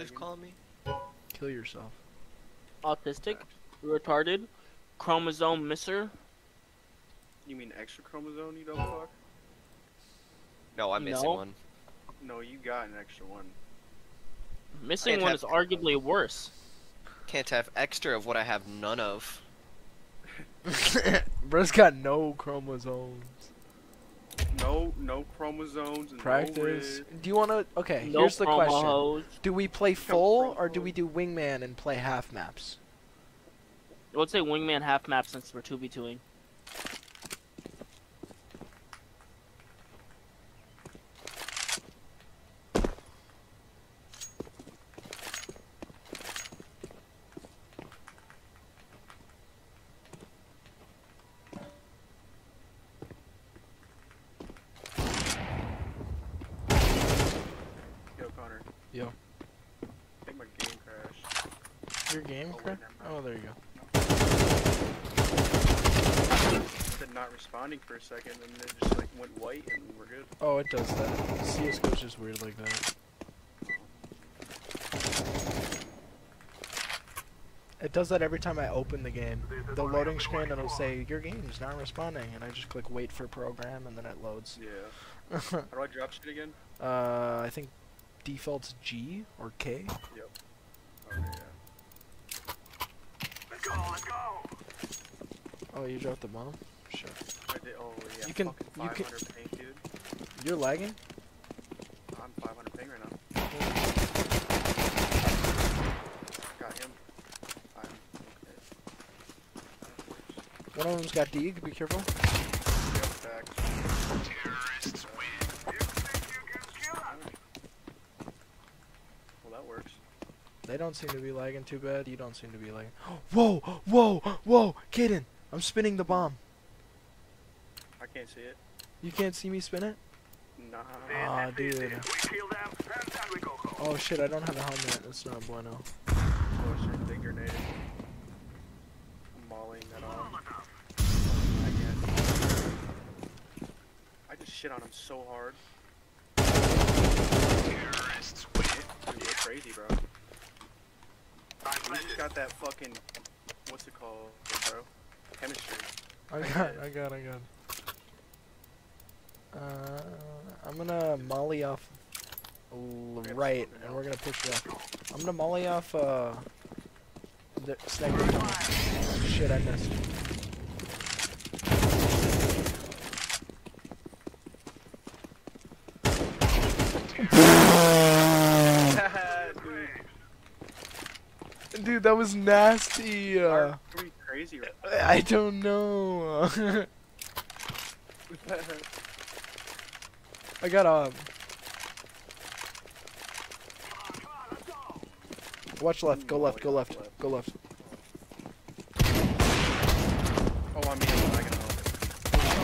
just call me? Kill yourself. Autistic, retarded, chromosome misser. You mean extra chromosome, you dumb fuck? No, I'm missing No. one. No, you got an extra one. Missing I'd one is arguably worse. Can't have extra of what I have none of. Bro's got no chromosomes. No, no chromosomes. And Practice. No. Do you want to? Okay, no here's the question. Do we play full or do we do wingman and play half maps? Let's say wingman half map since we're 2v2ing. Yo, Connor. Yo. I think my game crashed. Your game Oh, wait, crash? never mind. Oh, there you go. Said not responding for a second, and it just like went white, and we're good. Oh, it does that. CSGO's just weird like that. It does that every time I open the game. The loading screen it'll say your game's not responding, and I just click wait for program, and then it loads. Yeah. How do I drop shit again? uh, I think default's G or K. Okay, Oh, you dropped the bomb. Sure. I did. Oh yeah. You can. You can. Ping, dude. You're lagging. I'm 500 ping right now. Got him. I'm okay. One of them's got Deeg. Be careful. Yep, facts. Well, that works. They don't seem to be lagging too bad. You don't seem to be lagging. Whoa, whoa, whoa, Kaden! I'm spinning the bomb. I can't see it. You can't see me spin it? Nah. Ah, ah, Aw, dude. Oh shit, I don't have a helmet. That's not bueno. Oh shit, big grenade. I'm mauling that off. Again. I just shit on him so hard. Terrorists Dude, we're crazy, bro. We just got that fucking, what's it called, bro? Chemistry. I got, I got, I got. Uh, I'm gonna molly off right, and we're gonna push left. I'm gonna molly off, uh, the sniper. Shit, I missed. Dude, that was nasty. are Uh, crazy right I don't know. I got um. Watch left. Go left. Go left. Go left. Oh, I'm. I can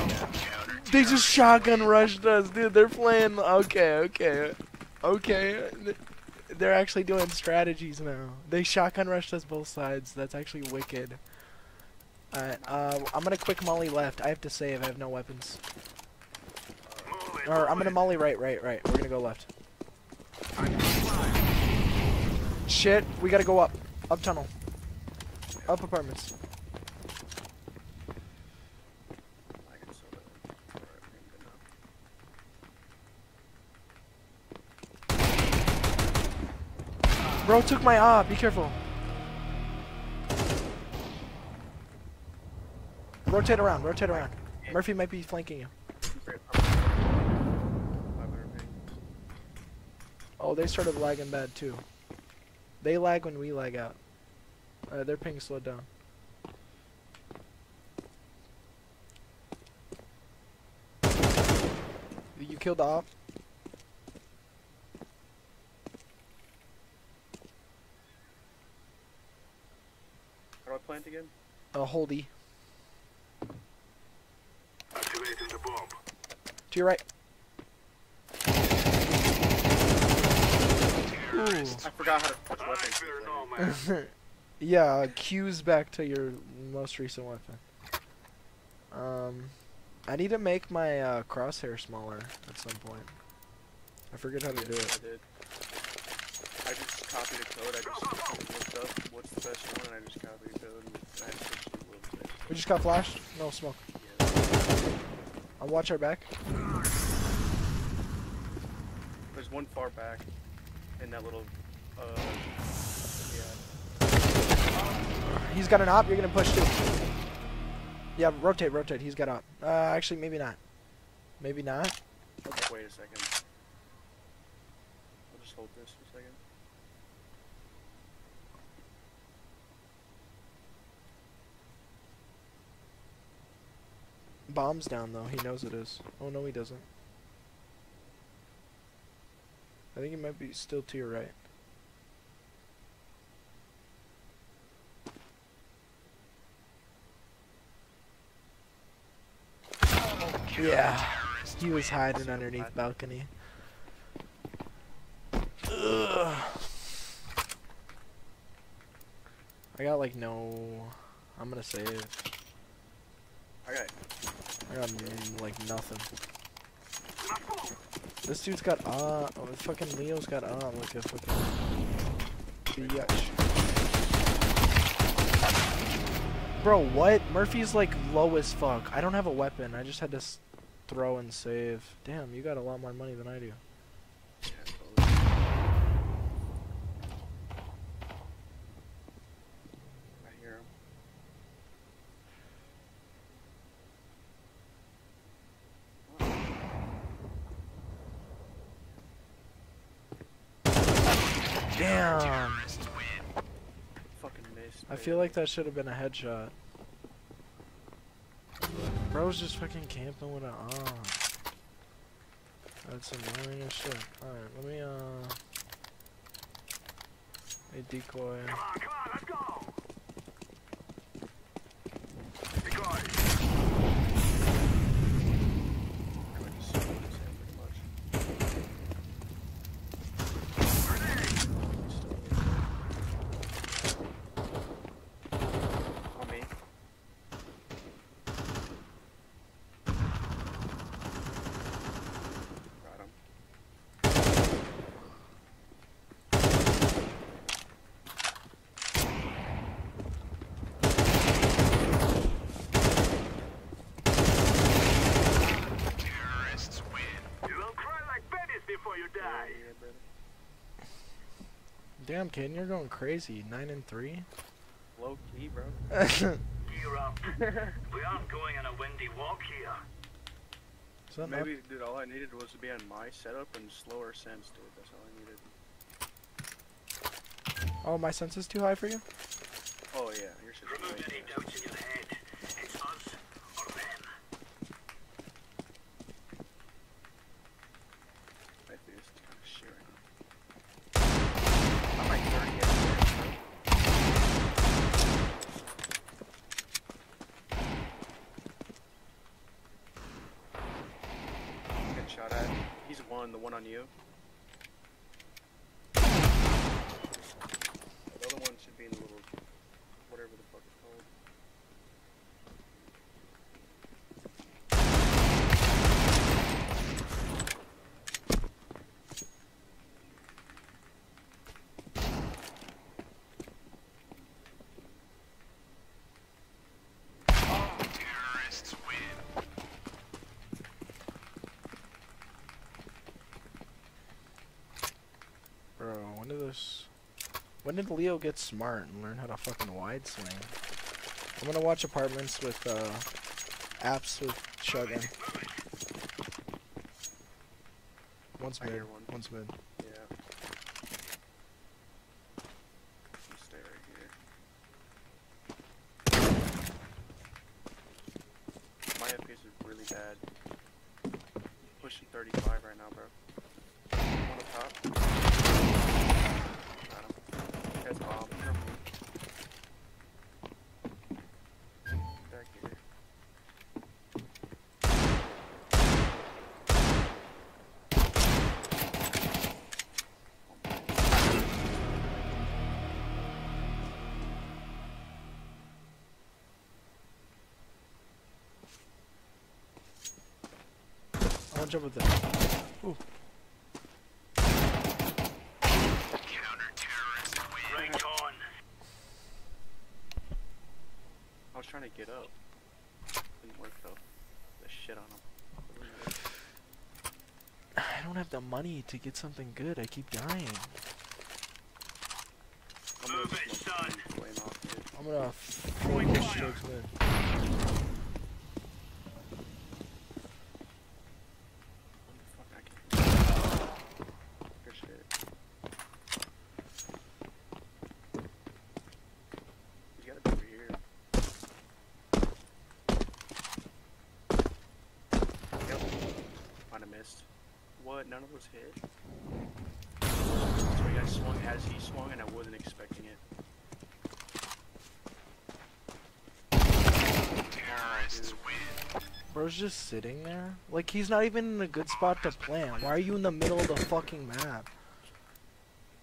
help. They just shotgun rushed us, dude. They're playing. Okay, okay, okay. They're actually doing strategies now. They shotgun rushed us both sides. That's actually wicked. Alright, uh, I'm gonna quick molly left. I have to save. I have no weapons. Or I'm gonna molly right, right, right. We're gonna go left. Shit, we gotta go up. Up tunnel. Up apartments. I can sell it. Alright, good enough. Bro took my ah. Be careful. Rotate around. Rotate around. Murphy might be flanking you. Great. 500 ping. Oh, they started lagging bad too. They lag when we lag out. Uh, their ping slowed down. You killed the op? How do I plant again? Uh, hold E. To your right. Ooh. I forgot how to touch weapons. for a second. yeah, uh, Q's back to your most recent weapon. Um, I need to make my uh, crosshair smaller at some point. I forget how to do Yes, it. I did. I just copied code. I just looked up what's the best one, and I just copied the code, and I had to switch to the little We just got flashed. No smoke. Yeah. I'll watch our back. There's one far back in that little, uh, yeah. He's got an op. You're gonna push too. Yeah, rotate, rotate. He's got op. Uh, actually, maybe not. Maybe not. Okay, wait a second. I'll just hold this for a second. Bomb's down though. He knows it is. Oh no, he doesn't. I think he might be still to your right. Yeah, he was hiding underneath balcony. I got like no. I'm gonna save. I got like nothing. This dude's got uh oh fucking Leo's got uh like a fucking bitch. Bro, what? Murphy's like low as fuck. I don't have a weapon. I just had to throw and save. Damn, you got a lot more money than I do. yeah, totally. I hear him. Damn. Fucking missed. I man. Feel like that should have been a headshot. Bro's just fucking camping with an ah. That's annoying as shit. Alright, let me uh a decoy. I just swung his head pretty much. On me. Got him. Yeah, brother. Damn Caden, you're going crazy. Nine and three? Low key, bro. Gear up. we aren't going on a windy walk here. that not Maybe, dude, all I needed was to be on my setup and slower sense, dude. That's all I needed. Oh my sense is too high for you? Oh, yeah, your shit's Remove any doubts in your head. It's us or them. I think this is kind of shit right now. I'm like 30 FPS, bro. Good shot at. He's one, the one on you. The other one should be in the little, whatever the fuck it's called. Bro, when did this when did Leo get smart and learn how to fucking wide swing? I'm gonna watch apartments with uh apps with shotgun. One's I mid, one's mid. What's with that? Ooh. I was trying to get up. Didn't work though. The shit on him. I don't have the money to get something good. I keep dying. Move it, son. I'm gonna four strokes win. Hit? So I swung as he swung and I wasn't expecting it. Terrorists Bro's just sitting there. Like he's not even in a good spot to plant. Why are you in the middle of the fucking map?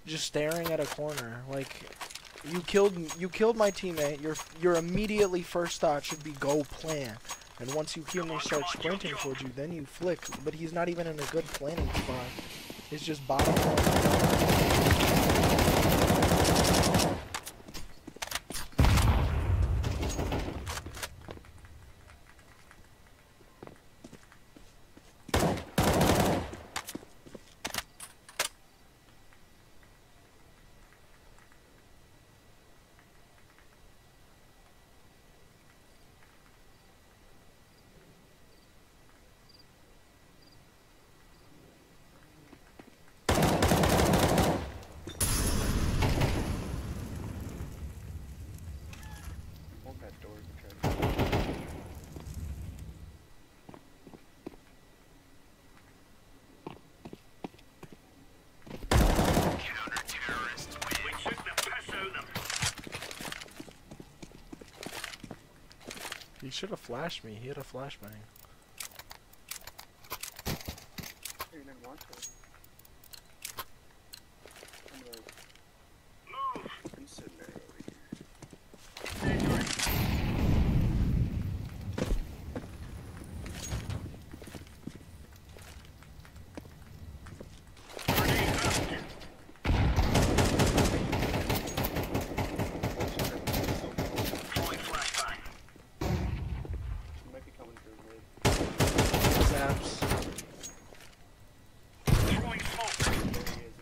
Just staring at a corner. Like you killed you killed my teammate. Your your immediately first thought should be go plant. And once you hear me start sprinting towards you, then you flick. But he's not even in a good planting spot. It's just bottom He should have flashed me. He had a flashbang. you didn't want to. I'm gonna Move. been sitting there over here. Grenade out. Throwing flashbang. She might be coming through mid. Zaps. Throwing smoke. There he is.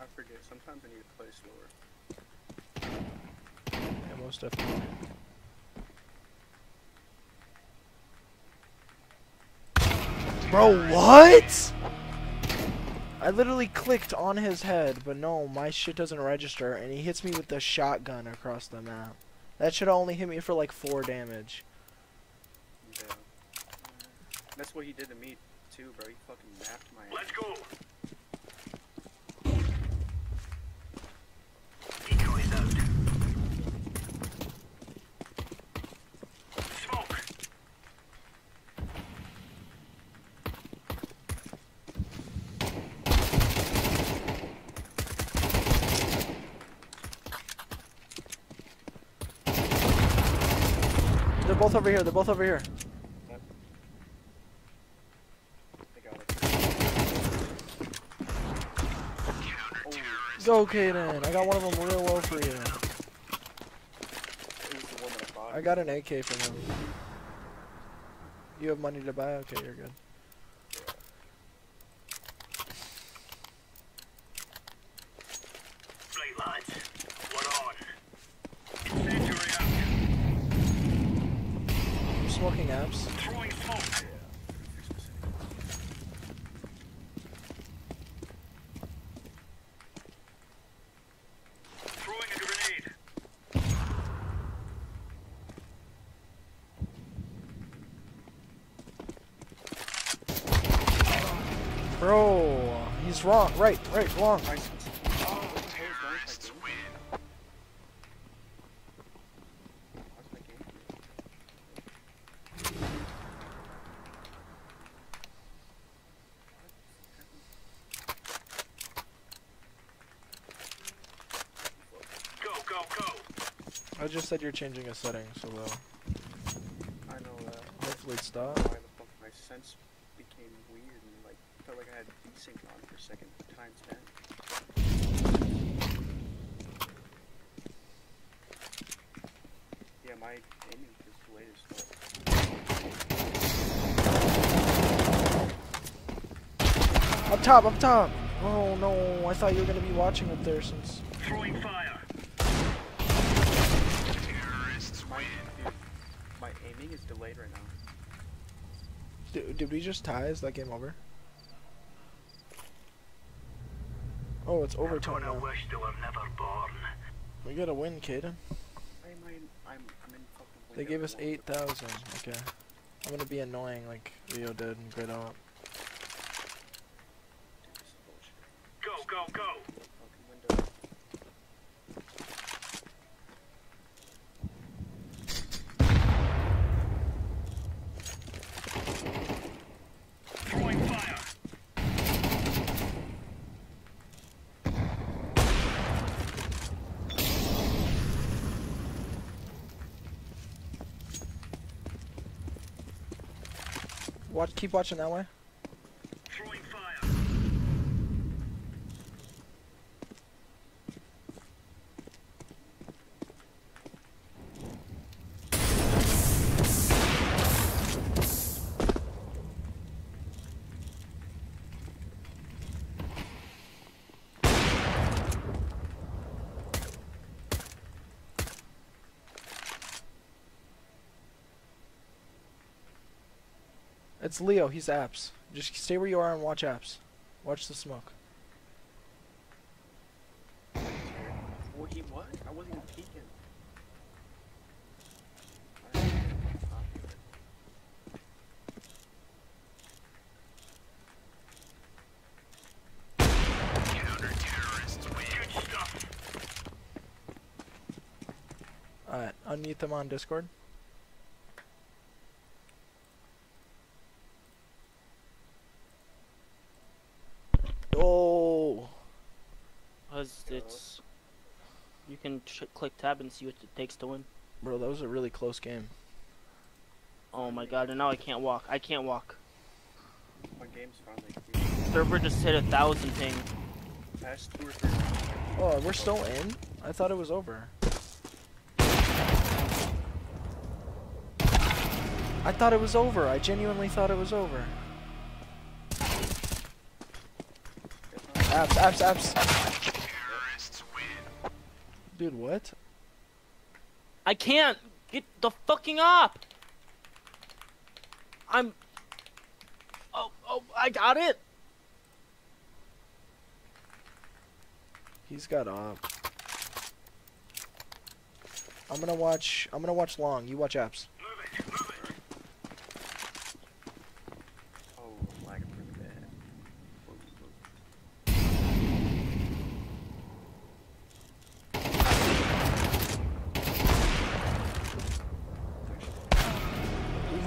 I forget. Sometimes I need to play slower. Yeah, most definitely. Bro, what? I literally clicked on his head, but no, my shit doesn't register, and he hits me with the shotgun across the map. That should only hit me for like four damage. Yeah. That's what he did to me too, bro. He fucking napped my ass. Let's go. Both over here. They're both over here. It. Oh, Go, Kaden. I got one of them real low for you. I. Got an AK from him. You have money to buy? Okay, you're good. Right, lads. We're on. Incendiary out. I'm smoking apps. Throwing smoke. Throwing a grenade. Bro, he's wrong. Right, right, wrong. Nice. Oh, what the hell is wrong with that game? How's my game? Go, go, go. I just said you're changing a setting, so uh, though. hopefully it stop. Why the fuck my sense became weird and like felt like I had desync on for a second. Time spent. Yeah, my aiming is delayed as fuck. Up top, up top! Oh no, I thought you were gonna be watching up there since. Throwing fire. My, dude, my aiming is delayed right now. Did, did we just tie? Is that game over? Oh, it's overtime Gonna now. wish they were never born. We gotta win, kid. Why am I in, I'm, I'm in fucking They gave us 8,000. Okay. I'm gonna be annoying like Rio did and Grid Out. Dude, this is bullshit. Go, go, go. Fucking window. Throwing fire. Watch, keep watching that way. Throwing fire. It's Leo. He's apps. Just stay where you are and watch apps. Watch the smoke. Well, he was. I wasn't even peeking. I don't know. I'll do it. Good stuff. Alright, unmute them on Discord. Oh, Cause it's you can ch- click tab and see what it takes to win. bro, that was a really close game. Oh my god! And now I can't walk. I can't walk. My game's finally queued. Server just hit a thousand ping. Past two or three. Oh, we're still in? I thought it was over. I thought it was over. I genuinely thought it was over. Apps, apps, apps. Dude, what? I can't get the fucking up. I'm. Oh, oh! I got it. He's got op. I'm gonna watch. I'm gonna watch long. You watch apps. Oh, I'm lagging really bad. Whoa, whoa.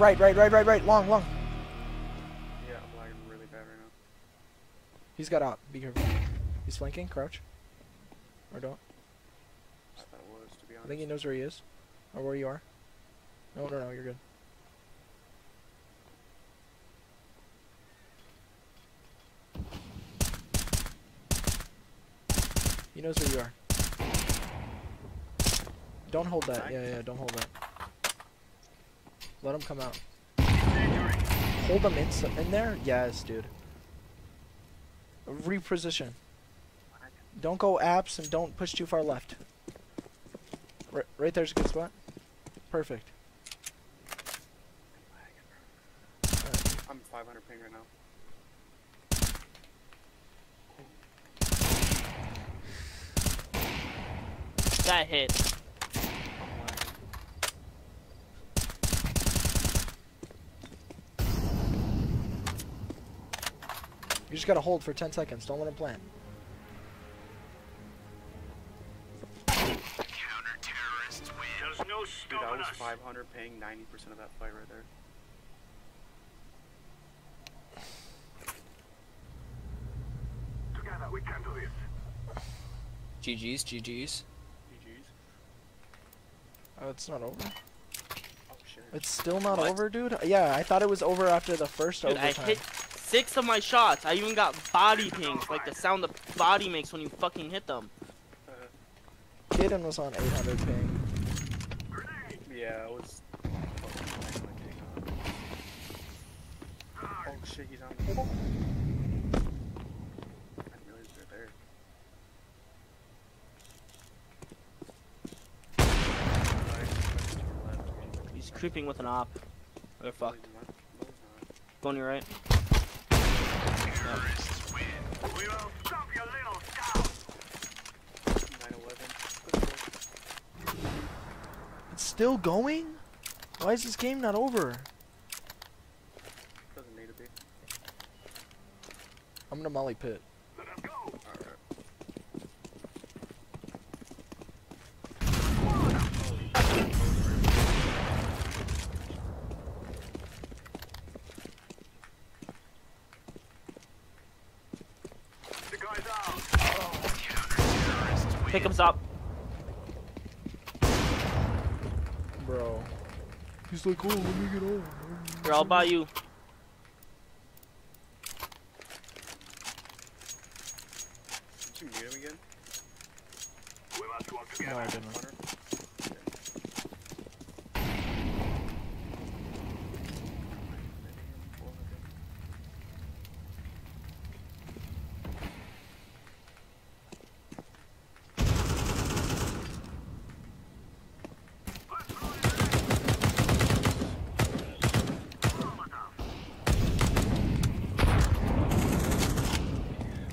Right, right, right, right, right. Long, long. Yeah, I'm lagging really bad right now. He's got op. Be careful. He's flanking. Crouch. Or don't. I thought it was, to be I think he knows where he is. Or where you are. No, no, no. You're good. He knows where you are. Don't hold that. Yeah, yeah. Don't hold that. Let him come out. Hold him in, in there? Yes, dude. Reposition. Don't go apps and don't push too far left. Right, right there's a good spot. Perfect. I'm 500 ping right now. That hit. I'm lagging. You just gotta hold for 10 seconds. Don't let him plant. There's no Dude, I was 500 ping 90% of that fight right there. Together we can do this. GG's, GG's. GG's. Oh, it's not over. Oh shit. It's still not What? over, dude. Yeah, I thought it was over after the first Dude, I overtime. hit six of my shots. I even got body pings, like the sound the body makes when you fucking hit them. Kaden was on 800 ping. Yeah, I was. fucking maxing my ping on. Oh shit, he's on. I realize they're there. Nice, to your left. He's creeping with an op. They're fucked. he's not. No, he's Go on your right. We will stop your little scout. not. 9/11. It's still going? Why is this game not over? Doesn't need to be. I'm gonna molly pit. Let us go. Alright. The guy's out. Pick him up. Bro. He's like, oh, let me get on. Here, I'll buy you. Did you mute him again? We must work No, together. I didn't. Connor?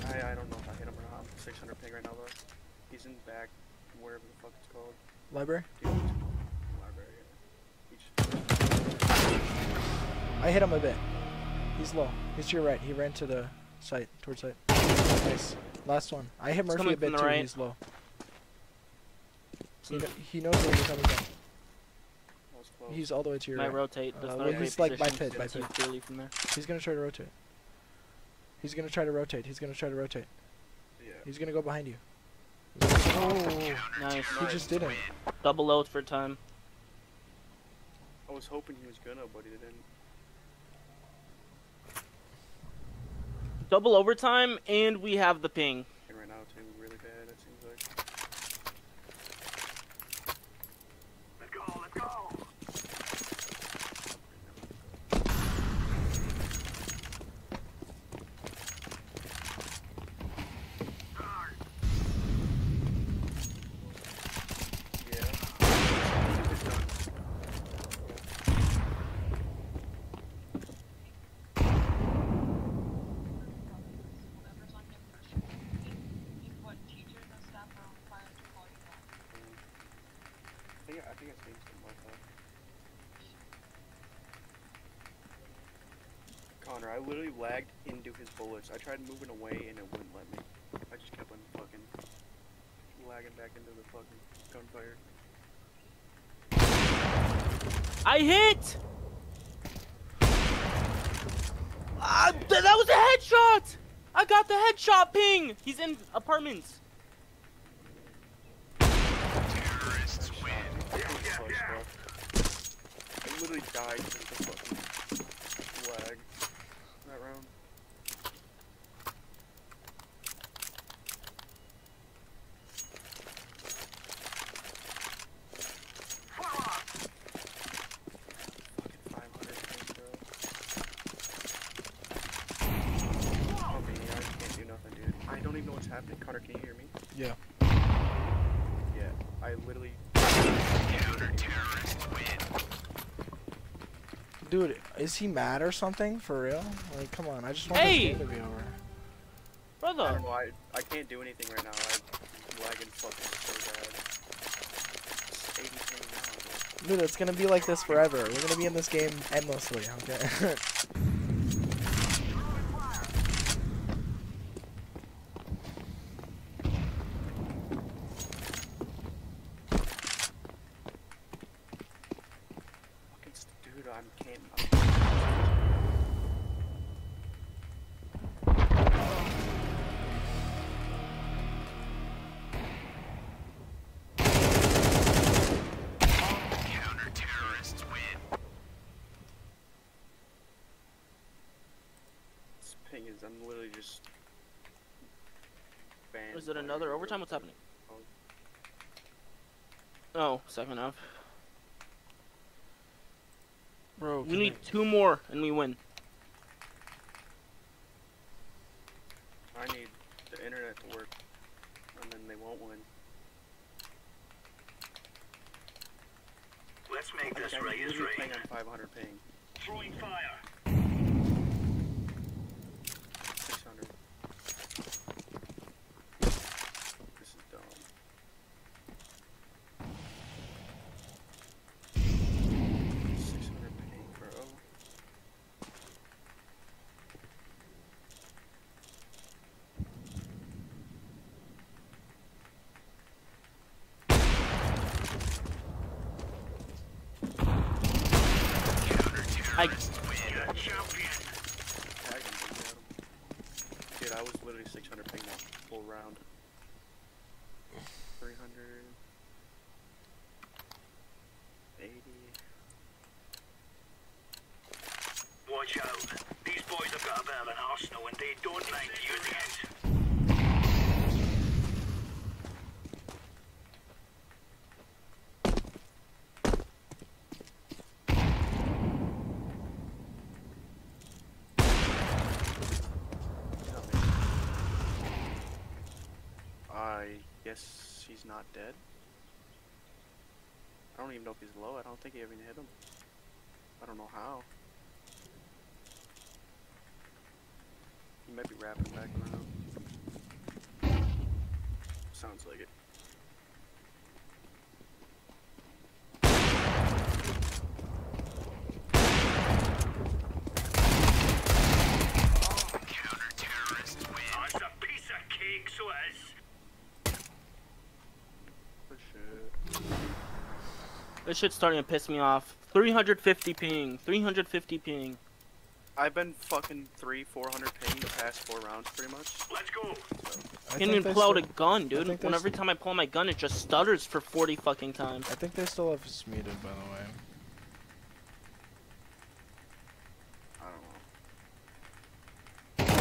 I, I don't know if I hit him or not. I'm 600 ping right now though. He's in back, wherever the fuck it's called. Library? Library. yeah. I hit him a bit. He's low. He's to your right. He ran to the site, towards site. Nice. Last one. I hit He's Murphy a bit too. right. He's low. He, kn- he knows where you're coming from. That was close. He's all the way to your Might right. rotate. That's Uh, not well, he's like by position pit, by pit. from there. He's gonna try to rotate. He's gonna try to rotate. He's gonna try to rotate. yeah. He's gonna go behind you. Oh, Nice. he just didn't. Double load for time. I was hoping he was gonna, but he didn't. Double overtime, and we have the ping. And right now too, really bad. It seems like. Let's go. Let's go. whoever's on your first team, you put teachers and staff are required to call you back. I think I think I changed some like that. Connor, I literally lagged into his bullets. I tried moving away and it wouldn't let me. I just kept on fucking lagging back into the fucking gunfire. I hit! Ah, th- that was a headshot! I got the headshot ping! He's in apartments. Terrorists win. I literally died because of the fucking lag that round. Fucking 500 ping, bro. Oh, me, I just can't do nothing, dude. I don't even know what's happening. Connor, can you hear me? Yeah. Yeah, I literally. Dude, is he mad or something? For real? Like, come on. I just want Hey! this game to be over. I Brother. know. I I can't do anything right now. I'm lagging fucking so bad. It's 80 now. Dude, it's gonna be like this forever. We're gonna be in this game endlessly, okay? Cause I'm literally just. banned Is it another overtime? What's happening? Oh. Oh, second half. Bro, We can need two more and we win. I need the internet to work, and then they won't win. Let's make Like, this I'm right is literally right. playing on 500 ping. Throwing fire. 600. This is dumb. Six hundred ping, bro. I You're champion. Tag him, but he got him. Dude, I was literally 600 ping that full round. 300. 80. Watch out. These boys have got a bit of an arsenal and they don't mind using it. He's not making it. I guess he's not dead. I don't even know if he's low. I don't think he even hit him. I don't know how. He might be wrapping back around. Sounds like it. Oh, it's a piece of cake, so it is. For shit. This shit's starting to piss me off. 350 ping. 350 ping. I've been fucking three, four hundred ping the past four rounds, pretty much. Let's go. I Can't even pull out a gun, dude. think When there's- every time I pull my gun, it just stutters for 40 fucking times. I think they still have us muted, by the way. I don't know.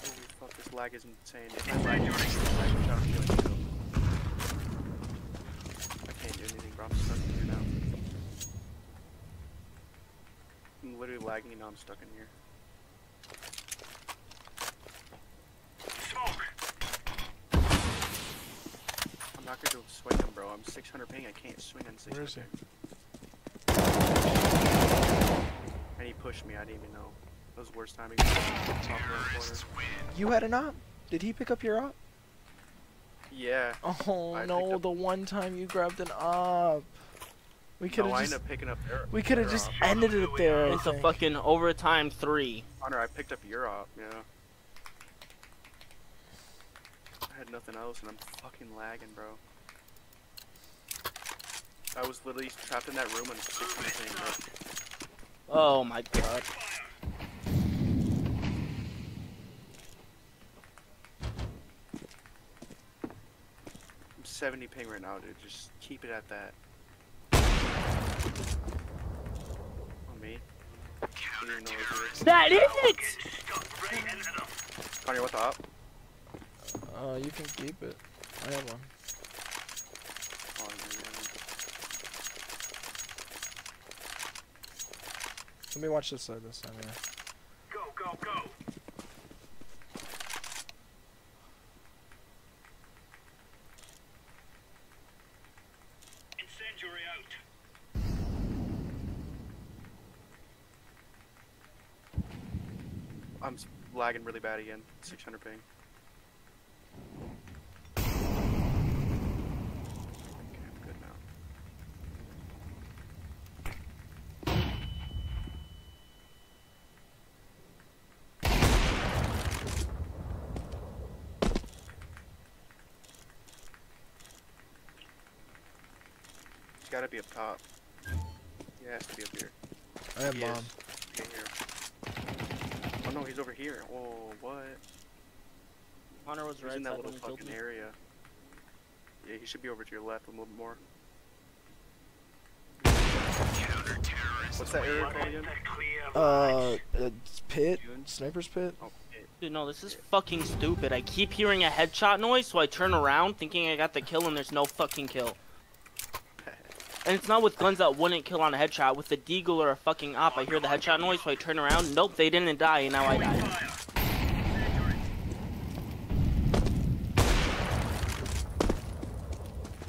Holy fuck, this lag is insane. If I lag, you're like, I don't feel like kill. I can't do anything, bro. I'm stuck in here now. I'm literally lagging and now I'm stuck in here. Smoke. I'm not gonna swing him, bro. I'm 600 ping. I can't swing on 600 Where is he? ping. And he pushed me. I didn't even know. That was the worst timing. Top left corner. You had an op? Did he pick up your op? Yeah. Oh I no, the one time you grabbed an op. We could have I just ended up picking up their. we could have just op. ended it there. I It's a fucking overtime three. Hunter, I picked up your op, yeah. I had nothing else and I'm fucking lagging, bro. I was literally trapped in that room and 600 ping, bro. Oh my god. I'm 70 ping right now, dude. Just keep it at that. On me. You didn't know it That is it! Stuck right into them. Connor, what the? Uh, you can keep it. I have one. Oh, yeah, yeah, Let me watch this side this time. Yeah. Go, go, go. Incendiary out. yeah. I'm s- lagging really bad again. 600 ping. Okay, I'm good now. He's gotta be up top. He has to be up here. I have He is. bomb. Get here. Oh no, he's over here. Oh, what? Hunter was He's right in that little when he killed fucking area. Yeah, he should be over to your left a little bit more. What's that area called again? Uh, lads. uh, pit, sniper's pit. Oh, shit. Dude, no, this is fucking stupid. I keep hearing a headshot noise, so I turn around thinking I got the kill, and there's no fucking kill. And it's not with guns that wouldn't kill on a headshot. With the deagle or a fucking AWP, I hear the headshot noise, so I turn around. Nope, they didn't die, and now I die.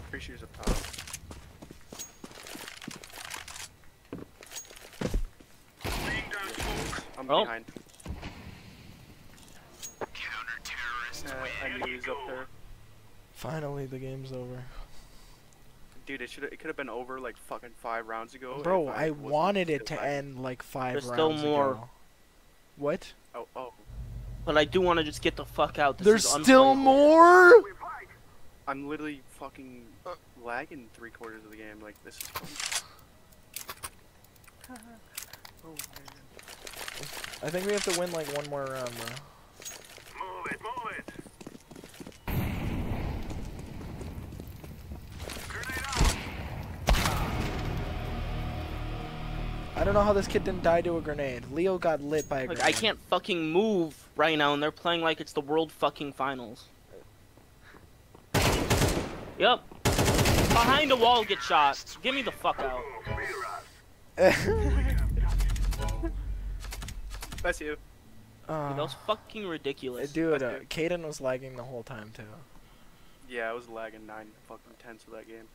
Pretty sure he's up top. Laying down smoke. I'm Oh. behind. Uh, I knew he was up there. Finally, the game's over. Dude, it should it could have been over like fucking five rounds ago. Bro, if I wanted it to still end like five There's rounds still more. ago. What? Oh, oh. But I do want to just get the fuck out. This There's is still more. I'm literally fucking lagging three quarters of the game. Like this is fun. oh man. I think we have to win like one more round, bro. Move it, move it. I don't know how this kid didn't die to a grenade. Leo got lit by a Like, grenade. I can't fucking move right now, and they're playing like it's the world fucking finals. Yep. Behind a wall, get shot. Give me the fuck out. Come here, That's you. Dude, Uh, that was fucking ridiculous. dude, uh, That's. Caden was lagging the whole time too. Yeah, I was lagging nine fucking tenths of that game.